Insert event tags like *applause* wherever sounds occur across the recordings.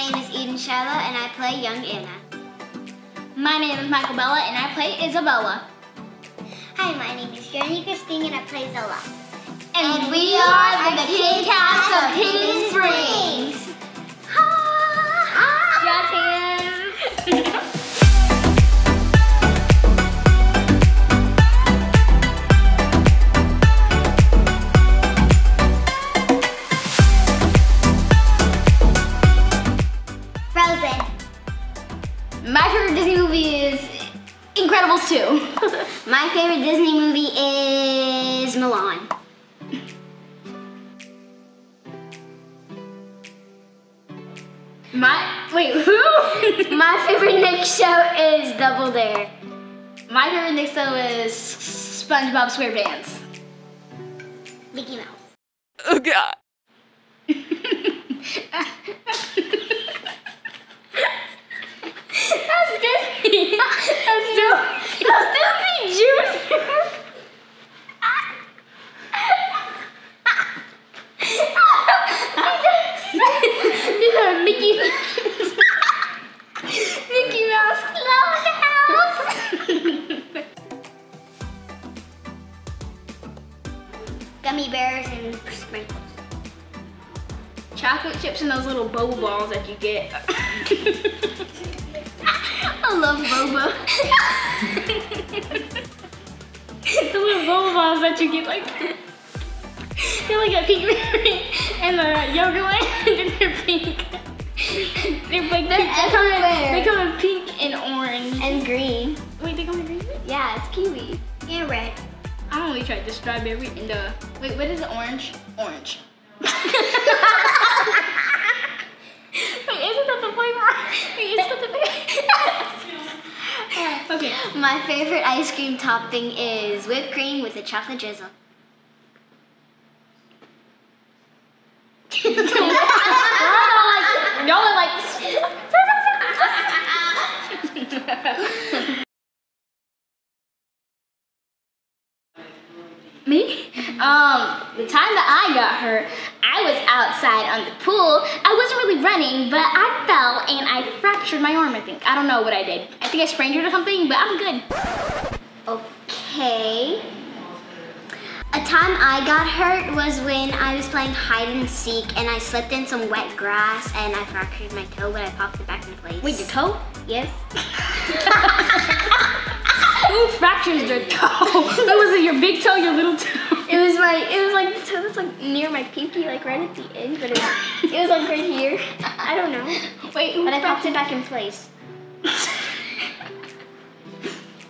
name is Eden Sharlow and I play young Anna. My name is Mychal Bella and I play Isabella. Hi, my name is Journey Christine and I play Zola. And, and we are the Kid Cast of Hidden Springs. Jazz hands. Favorite Nick show is Double Dare. My favorite Nick show is SpongeBob SquarePants. Mickey Mouse. Oh god. *laughs* That's Disney. That's Disney. *laughs* That's Disney Junior. *laughs* And those little boba balls that you get. *laughs* I love boba. *laughs* the little boba balls that you get like they're like a pink berry *laughs* and a yogurt one and they're pink. They're like They're they come in, everywhere. they come in pink and orange. And green. Wait, they come in green? Yeah, it's kiwi. And red. I only tried the strawberry and the wait, what is the orange? Orange. wait, isn't that the flavor? Wait, is that the Okay. My favorite ice cream topping is whipped cream with a chocolate drizzle. *laughs* Y'all are like *laughs* Me? Um, the time that I got hurt, I was outside on the pool. I wasn't really running, but I fell and I fractured my arm, I think. I don't know what I did. I think I sprained it or something, but I'm good. Okay. A time I got hurt was when I was playing hide and seek and I slipped in some wet grass and I fractured my toe, but I popped it back in place. Wait, your toe? Yes. *laughs* *laughs* Who fractures their toe? *laughs* What was it, your big toe, your little toe? It was my, it was like the toe that's like near my pinky, like right at the end, but it, it was like right here. I don't know. Wait, who But I popped it back in place.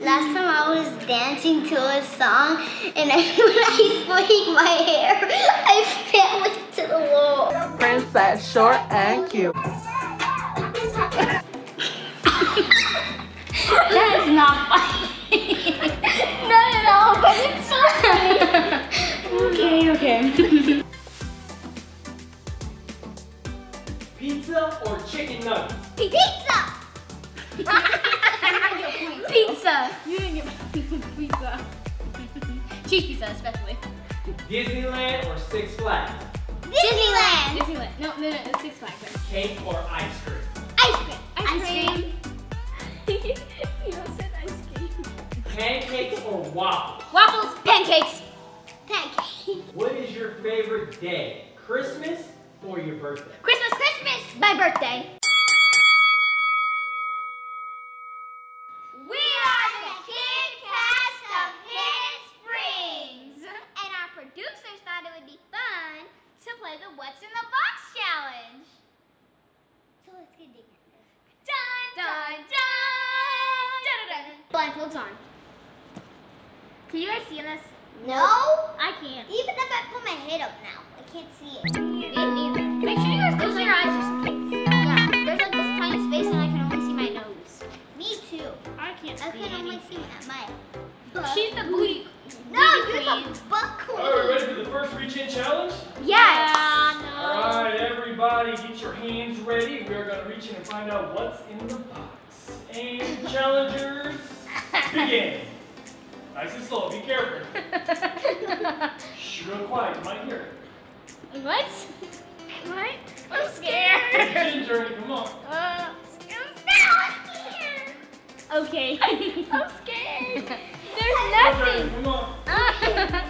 Last time I was dancing to a song and *laughs* I, when I swing my hair, I fell into the wall. Princess, short and cute. *laughs* That is not funny. *laughs* Not at all, but it's funny. Okay, okay. *laughs* Pizza or chicken nuggets? Pizza! *laughs* pizza. You didn't get *laughs* pizza. Cheese pizza, especially. Disneyland or Six Flags? Disneyland! Disneyland. No, no, no, it's Six Flags. right? Cake or ice cream? Ice cream! Ice cream. you said ice cream. Pancakes or waffles? Waffles, pancakes. What is your favorite day? Christmas or your birthday? Christmas, Christmas. My birthday. We are the Kid Cast of Hidden Springs! And our producers thought it would be fun to play the What's in the Box challenge. So let's get digging. Dun, dun, dun, dun, dun, dun. Blindfolds on. Can you guys see this? No? I can't. Even if I put my head up now, I can't see it. Me neither. Make sure you guys close your eyes just in case. Yeah, there's like this tiny space and I can only see my nose. Me too. I can't I see can only anything. see my butt. She's the booty. No, booty you're queen. the butt queen. All right, ready for the first reach in challenge? Yes. All right, everybody, get your hands ready. We are going to reach in and find out what's in the box. And challengers, *laughs* begin. Nice and slow. Be careful. *laughs* Shh, real quiet. You might hear it. What? What? I'm scared. Come on. Uh, Okay. I'm scared. *laughs* *laughs* There's nothing. Come on. Uh,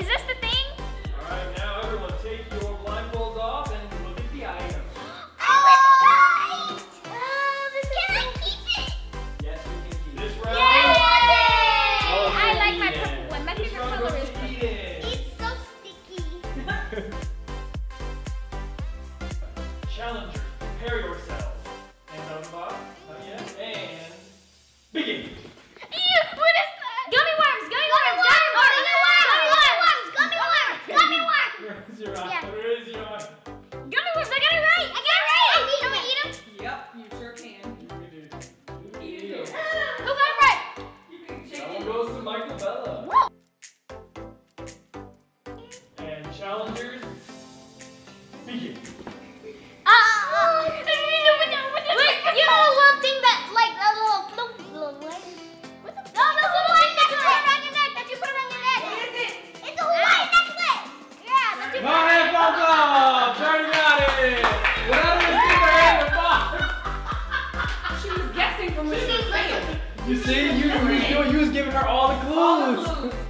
Is this the thing? Ah, ah, ah. You know thing that, like, little white necklace around your neck you around your neck. What is it? It's a white necklace. Yeah, it. Without a box. She was guessing from what she was saying. You see? You, you, you was giving her all the clues. All the clues.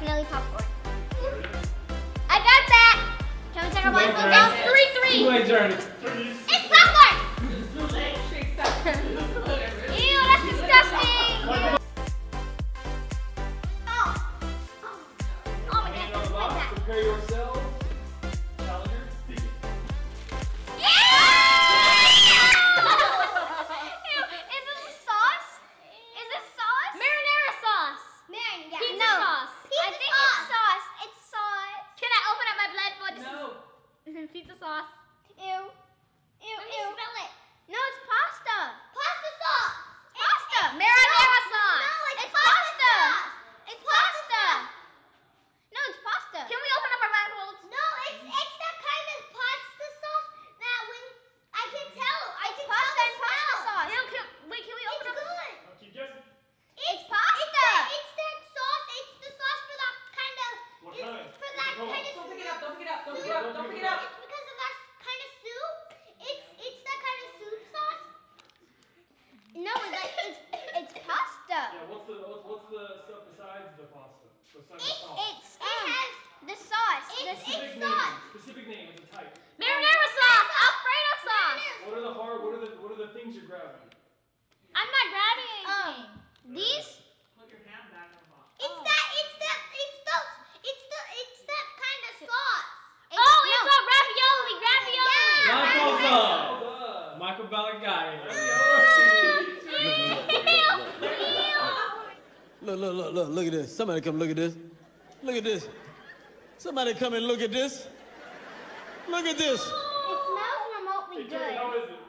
definitely popcorn. I got that. Can we take our blindfolds off? Three, three. Two journey. Three. it's it, has the sauce. It's, the sauce. Name, specific name of the type. Marinara sauce. Alfredo sauce. What are the hard? What are the what are the things you're grabbing? I'm not grabbing anything. Um, these. Put your hand back in the. It's oh. that. It's that. It's those. It's the. It's that kind of sauce. Oh, it's a ravioli. Ravioli. Yeah. Mychal Look, look, look, look, look at this. Somebody come look at this. Look at this. Somebody come and look at this. Look at this. It smells remotely Hey, Jerry, how good.